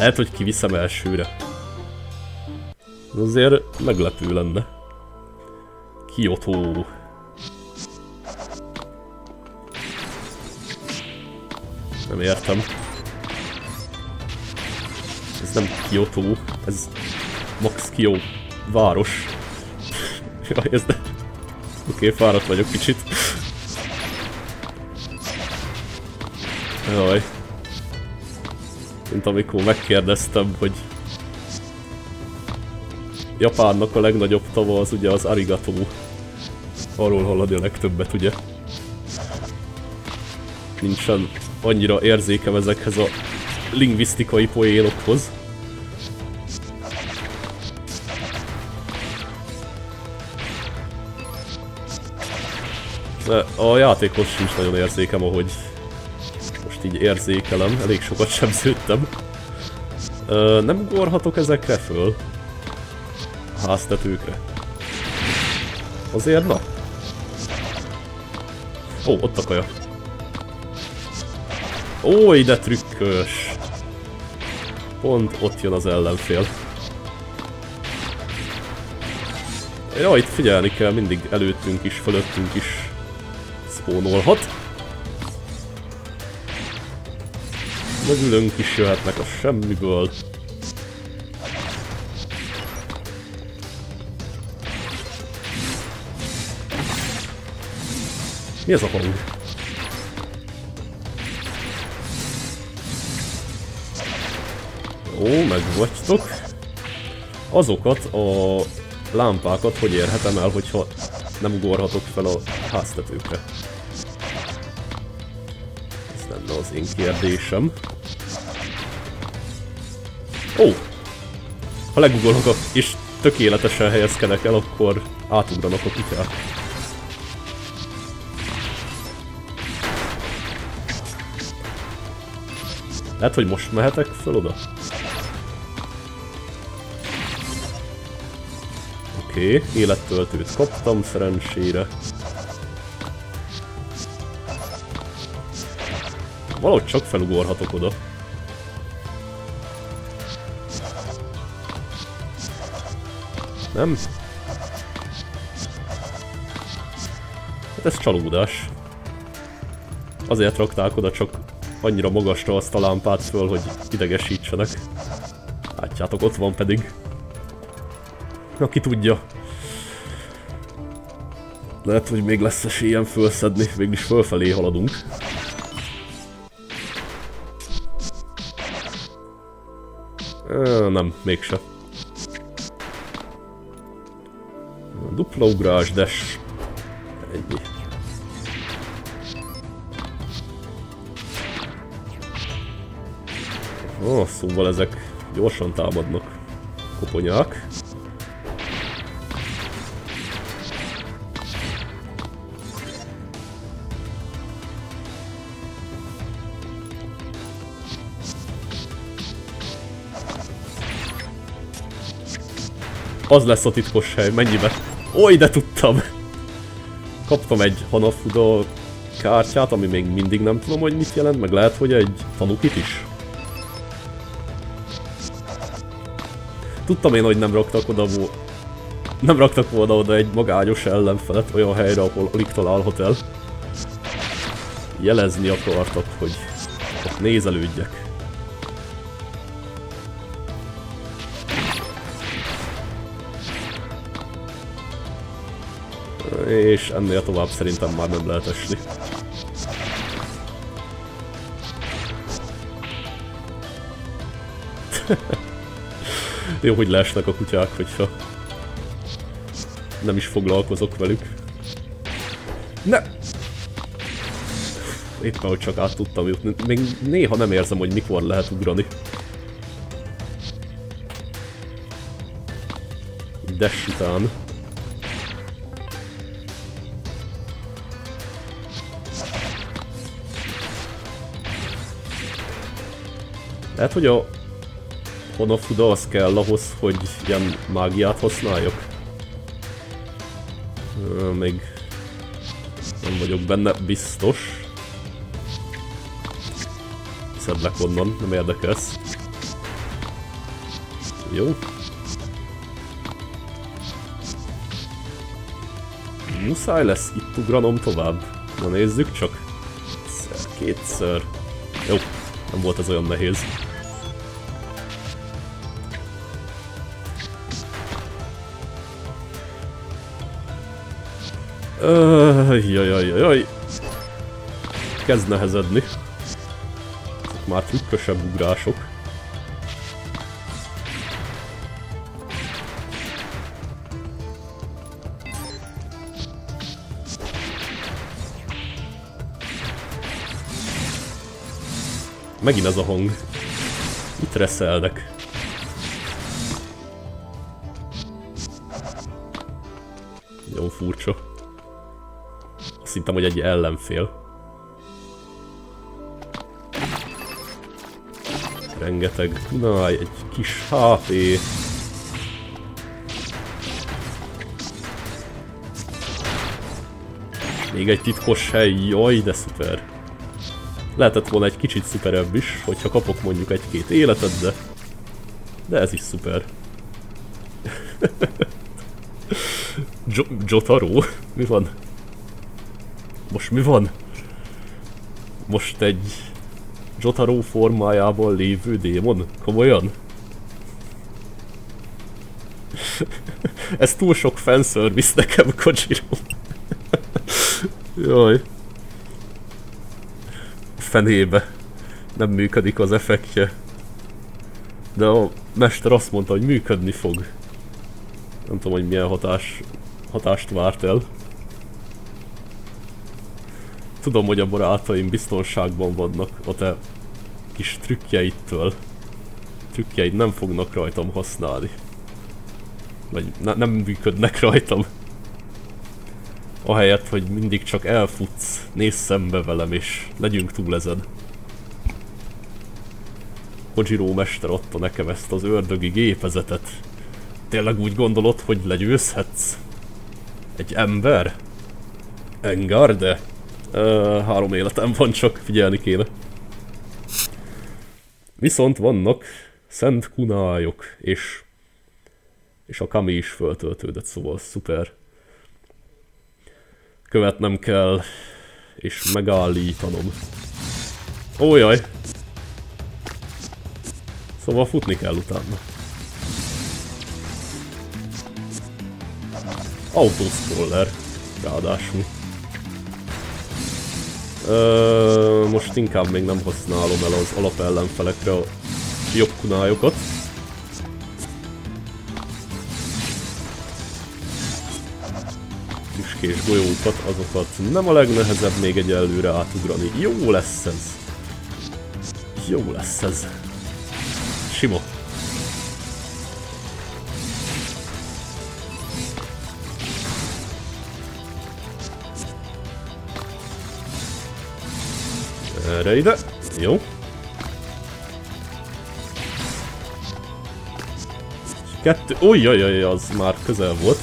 Lehet, hogy kiviszem elsőre. Azért meglepő lenne. Kyoto. Nem értem. Ez nem Kyoto, ez Max Kyo város. Jaj, ez de... Oké, okay, fáradt vagyok kicsit. Jaj. Mint amikor megkérdeztem, hogy Japánnak a legnagyobb tava az ugye az arigato. Arról hallani a legtöbbet, ugye? Nincsen annyira érzékem ezekhez a lingvisztikai poénokhoz. De a játékhoz sincs nagyon érzékem, ahogy most így érzékelem. Elég sokat sem szőttem. nem ugorhatok ezekre föl? A háztetőkre. Azért na? Ó, ott a kaja. Ó, ide trükkös. Pont ott jön az ellenfél. Ja, itt figyelni kell, mindig előttünk is, fölöttünk is spónolhat. Mögülünk is jöhetnek a semmiből. Mi ez a hang? Ó, meg vagytok. Azokat a lámpákat hogy érhetem el, hogyha nem ugorhatok fel a háztetőkre? Ez lenne az én kérdésem. Ó! Ha legugorok és tökéletesen helyezkedek el, akkor átugranak a kutyák. Lehet, hogy most mehetek föl oda? Oké, okay, élettöltőt kaptam szerencsére. Valahogy csak felugorhatok oda. Nem? Hát ez csalódás. Azért rakták oda csak annyira magasra azt a lámpát föl, hogy idegesítsenek. Látjátok, ott van pedig. Aki tudja. Lehet, hogy még lesz esélyem fölszedni, mégis fölfelé haladunk. nem, mégse. Dupla ugrás, dash. Ennyi. Oh, szóval ezek gyorsan támadnak. Koponyák. Az lesz a titkos hely, mennyibe? Ó, ide tudtam! Kaptam egy Hanafuda kártyát, ami még mindig nem tudom, hogy mit jelent, meg lehet, hogy egy tanukit is. Tudtam én, hogy nem raktak oda nem raktak volna oda egy magányos ellenfelet olyan helyre, ahol alig találhat el. Jelezni akartak, hogy nézelődjek. És ennél tovább szerintem már nem lehet esni. Jó, hogy leesnek a kutyák, hogyha nem is foglalkozok velük. Ne! Éppen, hogy csak át tudtam jutni. Még néha nem érzem, hogy mikor lehet ugrani. Dash után. Lehet, hogy a Honofuda az kell ahhoz, hogy ilyen mágiát használjak. Még nem vagyok benne biztos. Szedlek onnan, nem érdekelsz. Jó. Muszáj lesz itt ugranom tovább. Na nézzük csak. Egyszer, kétszer. Jó, nem volt ez olyan nehéz. Jajajajaj. Kezd nehezedni. Ezek már trükkösebb ugrások. Megint ez a hang. Itt reszelnek. Jó furcsa. Azt hittem, hogy egy ellenfél. Rengeteg Na, egy kis HP. Még egy titkos hely, jaj, de szuper. Lehetett volna egy kicsit szuperebb is, hogyha kapok mondjuk egy-két életet, de... De ez is szuper. Jotaro? Mi van? Most mi van? Most egy Jotaro formájában lévő démon? Komolyan? Ez túl sok fanservice nekem, Kojiro. Jaj. Fenébe. Nem működik az effektje. De a mester azt mondta, hogy működni fog. Nem tudom, hogy milyen hatás, hatást várt el. Tudom, hogy a barátaim biztonságban vannak a te kis trükkjeittől. Trükkjeid nem fognak rajtam használni. Vagy ne nem működnek rajtam. Ahelyett, hogy mindig csak elfutsz, nézz szembe velem és legyünk túl ezen. Kojiro mester adta nekem ezt az ördögi gépezetet. Tényleg úgy gondolod, hogy legyőzhetsz? Egy ember? Engarde? Három életem van, csak figyelni kéne. Viszont vannak szent kunályok, és, és a kami is föltöltődött, szóval szuper. Követnem kell, és megállítanom. Ó, jaj! Szóval futni kell utána. Autoscroller, ráadásul. Most inkább még nem használom el az alapellenfelekre a jobb kunályokat. Tüskés golyókat, azokat nem a legnehezebb még egy előre átugrani. Jó lesz ez. Jó lesz ez. Sima. Erre ide. Jó. Kettő... Ujjajjaj, az már közel volt.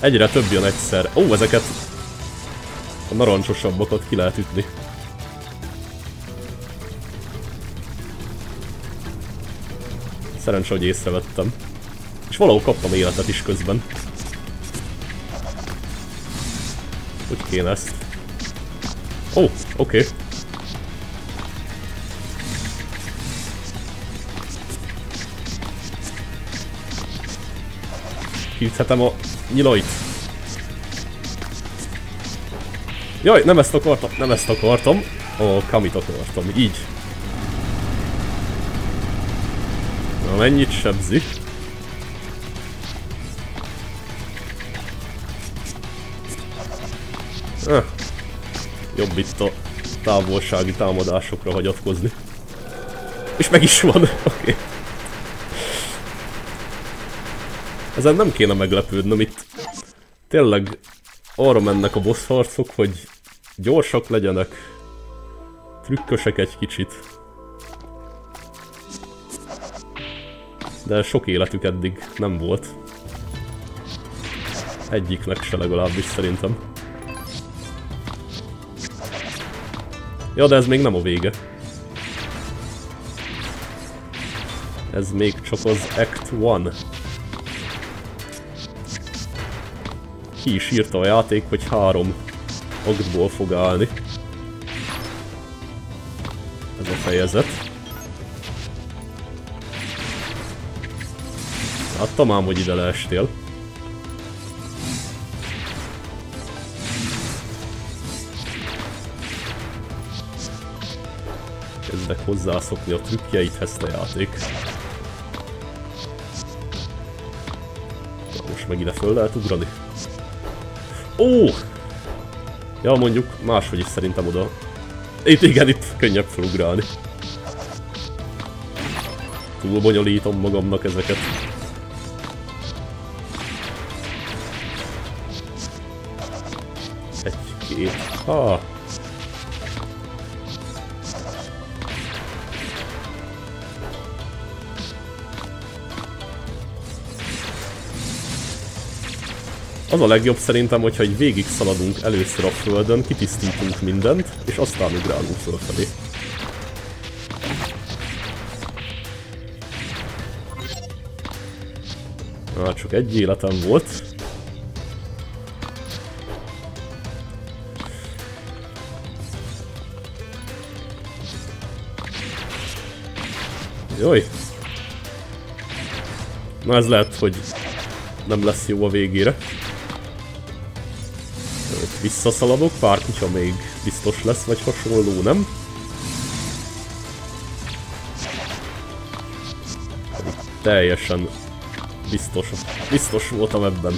Egyre több jön egyszer. Ó, ezeket a narancsosabbakat ki lehet ütni. Szerencsé, hogy észrevettem. És valahol kaptam életet is közben. Hogy kéne ezt? Ó, oh, oké. Okay. Kiüthetem a nyilait. Jaj, nem ezt akartam, nem ezt akartam. A kamit akartam, így. Na mennyit sebzi? Ah, jobb itt a távolsági támadásokra hagyatkozni. És meg is van, oké. Okay. Ezen nem kéne meglepődnöm, itt tényleg arra mennek a boss harcok, hogy gyorsak legyenek, trükkösek egy kicsit. De sok életük eddig nem volt. Egyiknek se legalábbis szerintem. Ja, de ez még nem a vége. Ez még csak az Act 1. Ki is írta a játék, hogy három aktból fog állni. Ez a fejezet. Láttam ám, hogy ide leestél. Hozzászokni a trükkjeithez a játék. Na, most meg ide föl lehet ugrani. Ó! Ja, mondjuk máshogy is szerintem oda. Itt igen, itt könnyebb felugrálni. Túl bonyolítom magamnak ezeket. Egy-két. Ah, Az a legjobb szerintem, hogyha egy végig szaladunk először a földön, kitisztítunk mindent, és aztán ugrálunk fölfelé. Na, csak egy életem volt. Jaj! Na ez lehet, hogy nem lesz jó a végére. Visszaszaladok, pár kutya még biztos lesz, vagy hasonló, nem? Teljesen biztos, biztos voltam ebben.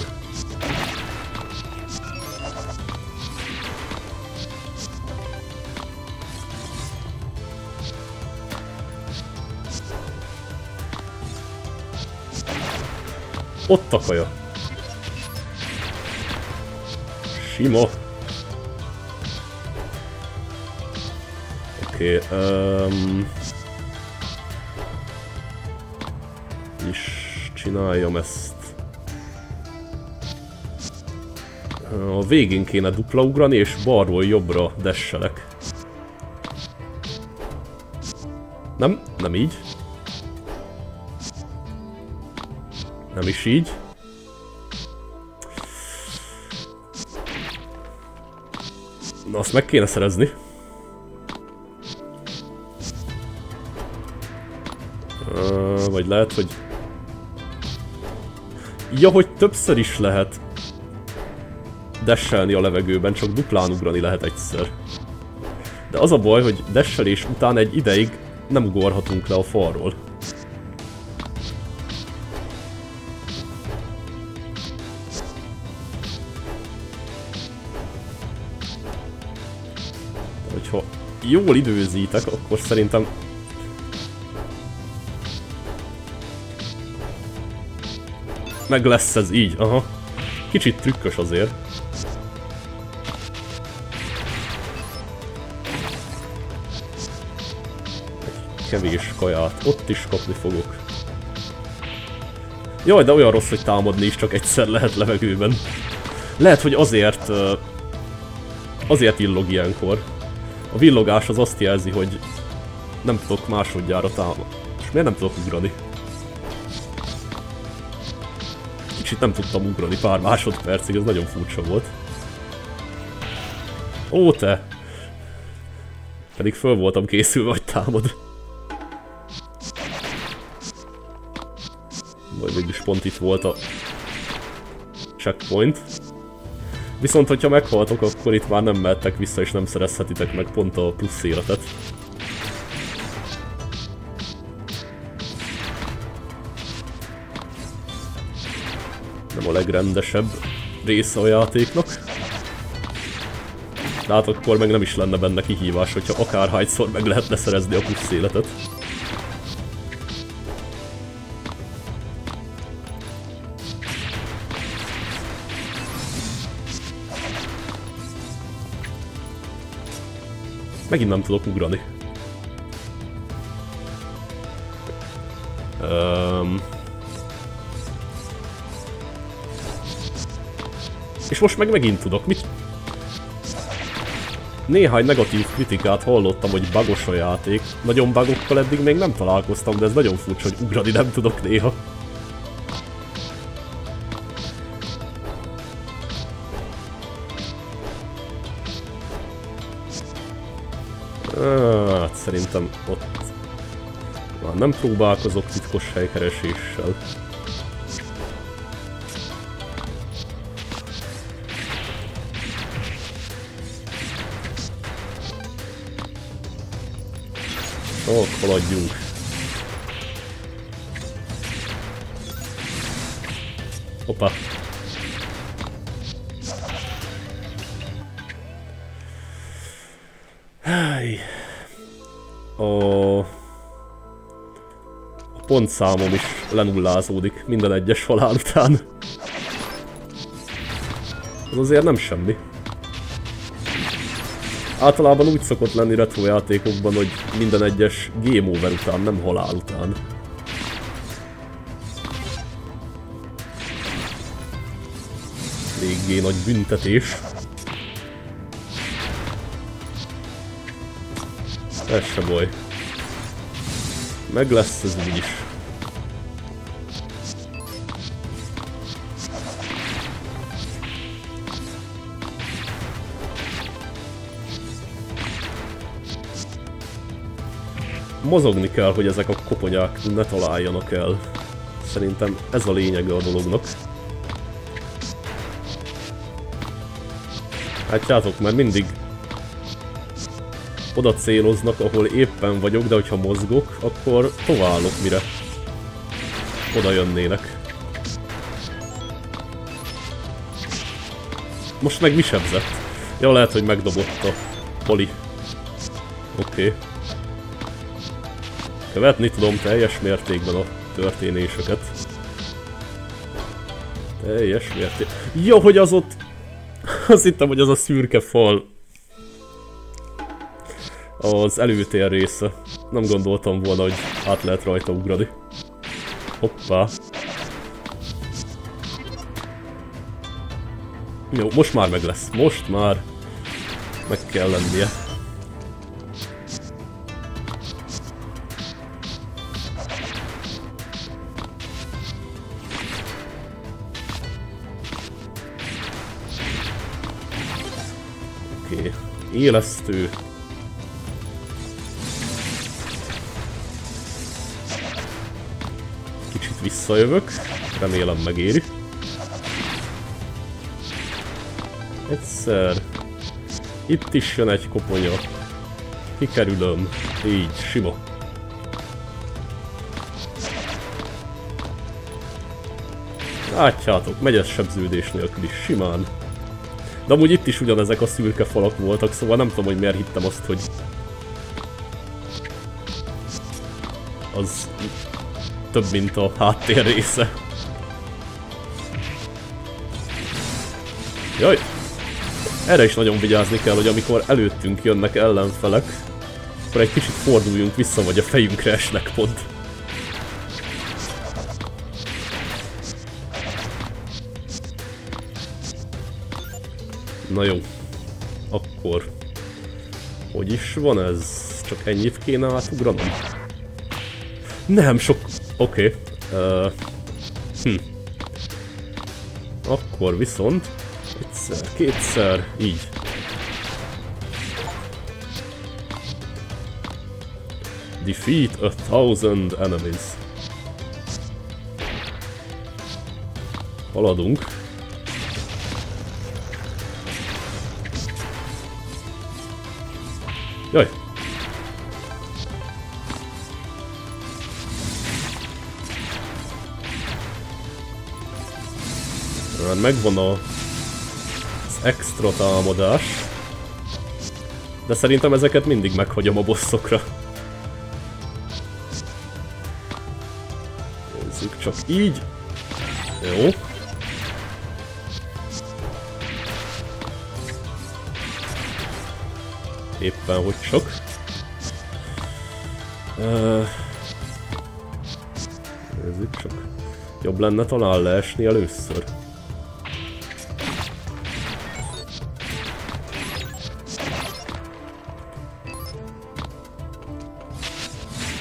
Ott a kaja. Sima. Oké, okay, um... is csináljam ezt. A végén kéne dupla ugrani, és balról jobbra desselek. Nem, nem így. Nem is így. Na, azt meg kéne szerezni. Uh, vagy lehet, hogy... Ja, hogy többször is lehet desselni a levegőben, csak duplán ugrani lehet egyszer. De az a baj, hogy desselés után egy ideig nem ugorhatunk le a falról. Jól időzítek, akkor szerintem... Meg lesz ez így, aha. Kicsit trükkös azért. Kevés kaját, ott is kapni fogok. Jaj, de olyan rossz, hogy támadni is csak egyszer lehet levegőben. Lehet, hogy azért... Azért illog ilyenkor. A villogás az azt jelzi, hogy nem tudok másodjára támadni. És miért nem tudok ugrani? Kicsit nem tudtam ugrani pár másodpercig, ez nagyon furcsa volt. Ó te! Pedig föl voltam készülve, hogy támad. Vagy mégis pont itt volt a checkpoint. Viszont, hogyha meghaltok, akkor itt már nem mehettek vissza, és nem szerezhetitek meg pont a plusz életet. Nem a legrendesebb része a játéknak. De hát akkor meg nem is lenne benne kihívás, hogyha akárhányszor meg lehetne szerezni a plusz életet. Megint nem tudok ugrani. Um... És most meg megint tudok. Mit? Néhány negatív kritikát hallottam, hogy bagos a játék. Nagyon bagokkal eddig még nem találkoztam, de ez nagyon furcsa, hogy ugrani nem tudok néha. Hát szerintem ott már nem próbálkozok titkos helykereséssel. Csak haladjunk. Hoppá. A... a pontszámom is lenullázódik minden egyes halál után. Ez azért nem semmi. Általában úgy szokott lenni retro játékokban, hogy minden egyes game over után, nem halál után. Eléggé nagy büntetés. Ez se baj. Meg lesz ez úgyis. Mozogni kell, hogy ezek a koponyák ne találjanak el. Szerintem ez a lényege a dolognak. Látjátok, mert mindig oda céloznak, ahol éppen vagyok, de hogyha mozgok, akkor továllok, mire oda jönnének. Most meg mi sebzett? Ja, lehet, hogy megdobott a poli. Oké. Okay. Követni tudom teljes mértékben a történéseket. Teljes mértékben. Jó, hogy az ott... Azt hittem, hogy az a szürke fal az előtér része. Nem gondoltam volna, hogy át lehet rajta ugrani. Hoppá. Jó, most már meg lesz. Most már meg kell lennie. Oké. Okay. Élesztő. Visszajövök. Remélem megéri. Egyszer. Itt is jön egy koponya. Kikerülöm. Így, sima. Látjátok, megy ez sebződés nélkül is, simán. De amúgy itt is ugyanezek a szürke falak voltak, szóval nem tudom, hogy miért hittem azt, hogy az több, mint a háttér része. Jaj! Erre is nagyon vigyázni kell, hogy amikor előttünk jönnek ellenfelek, akkor egy kicsit forduljunk vissza, vagy a fejünkre esnek pont. Na jó. Akkor... Hogy is van ez? Csak ennyit kéne átugranom? Nem, sok... Oké. Okay. Uh, hm. Akkor viszont egyszer, kétszer, így. Defeat a thousand enemies. Haladunk. Megvan a, az extra támadás. De szerintem ezeket mindig meghagyom a bosszokra. Nézzük csak így. Jó. Éppen hogy sok. Uh, nézzük csak. Jobb lenne talán leesni először.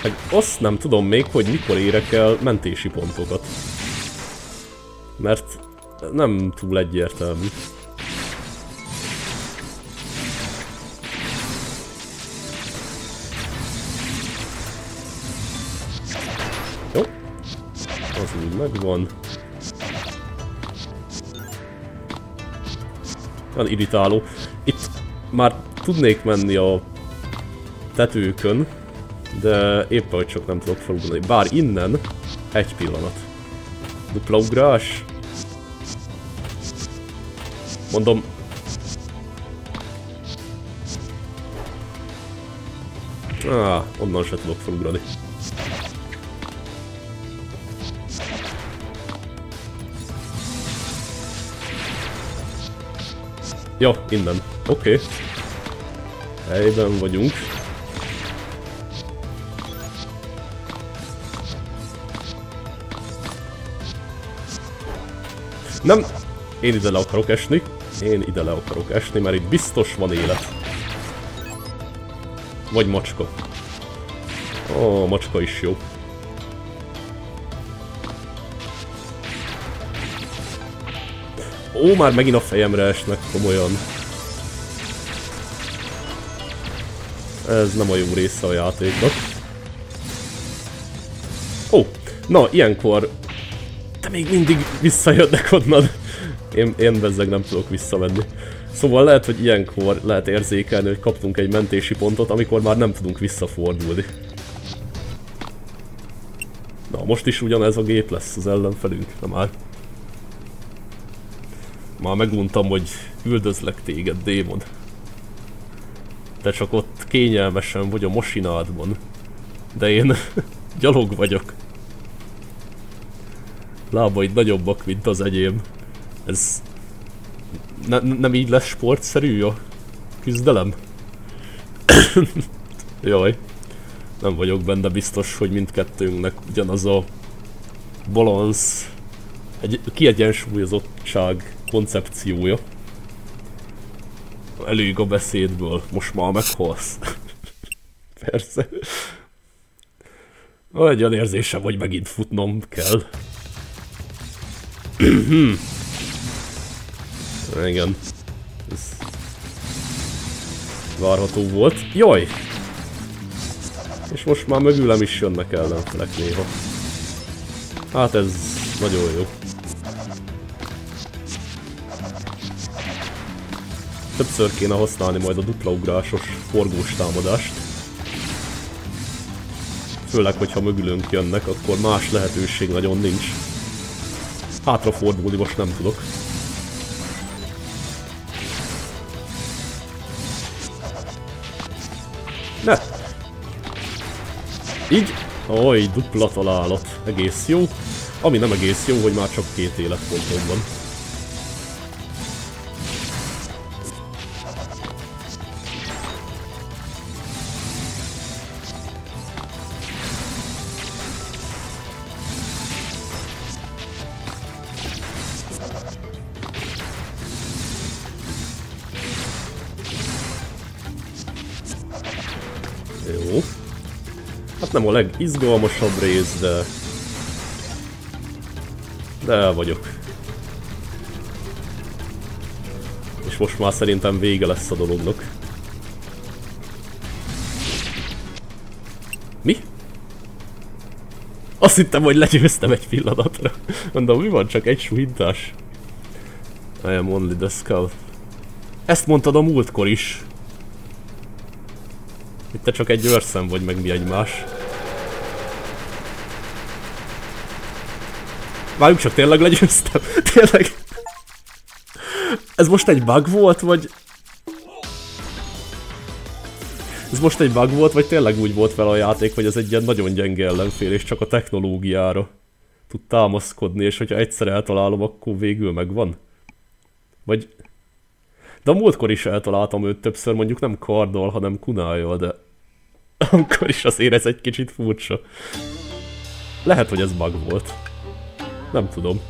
Meg azt nem tudom még, hogy mikor érek el mentési pontokat. Mert nem túl egyértelmű. Jó. Az úgy megvan. Van irritáló. Itt már tudnék menni a tetőkön, de éppen hogy csak nem tudok felugrani. Bár innen egy pillanat. Dupla ugrás. Mondom... Ah, onnan se tudok felugrani. Ja, innen. Oké. Okay. Helyben vagyunk. Nem, én ide le akarok esni. Én ide le akarok esni, mert itt biztos van élet. Vagy macska. Ó, macska is jó. Ó, már megint a fejemre esnek komolyan. Ez nem a jó része a játéknak. Ó, na, ilyenkor... Te még mindig visszajönnek onnan. Én, én bezzeg nem tudok visszamenni. Szóval lehet, hogy ilyenkor lehet érzékelni, hogy kaptunk egy mentési pontot, amikor már nem tudunk visszafordulni. Na, most is ugyanez a gép lesz az ellenfelünk, nem már. Már meguntam, hogy üldözlek téged, démon. Te csak ott kényelmesen vagy a mosinádban. De én gyalog vagyok. Lábaid nagyobbak, mint az enyém. Ez... Ne, nem így lesz sportszerű a küzdelem? Jaj. Nem vagyok benne biztos, hogy mindkettőnknek ugyanaz a balansz, egy kiegyensúlyozottság koncepciója. Elég a beszédből, most már meghalsz. Persze. Olyan érzésem, hogy megint futnom kell. Igen. Ez várható volt. Jaj! És most már mögülem is jönnek ellenfelek néha. Hát ez nagyon jó. Többször kéne használni majd a dupla ugrásos forgós támadást. Főleg, hogyha mögülünk jönnek, akkor más lehetőség nagyon nincs. Hátrafordulni most nem tudok. Ne! Így? Oj, dupla találat. Egész jó. Ami nem egész jó, hogy már csak két életpontom van. Nem a legizgalmasabb rész, de... De el vagyok. És most már szerintem vége lesz a dolognak. Mi? Azt hittem, hogy legyőztem egy pillanatra. Mondom, mi van, csak egy suhintás? I am only the scout. Ezt mondtad a múltkor is. Itt te csak egy őrszem vagy, meg mi egymás. Várjuk csak, tényleg legyőztem? tényleg? Ez most egy bug volt, vagy... Ez most egy bug volt, vagy tényleg úgy volt vele a játék, hogy ez egy ilyen nagyon gyenge ellenfél, és csak a technológiára tud támaszkodni, és hogyha egyszer eltalálom, akkor végül megvan? Vagy de a múltkor is eltaláltam őt többször, mondjuk nem karddal, hanem kunájjal, de akkor is azért ez egy kicsit furcsa. Lehet, hogy ez bug volt. Nem tudom.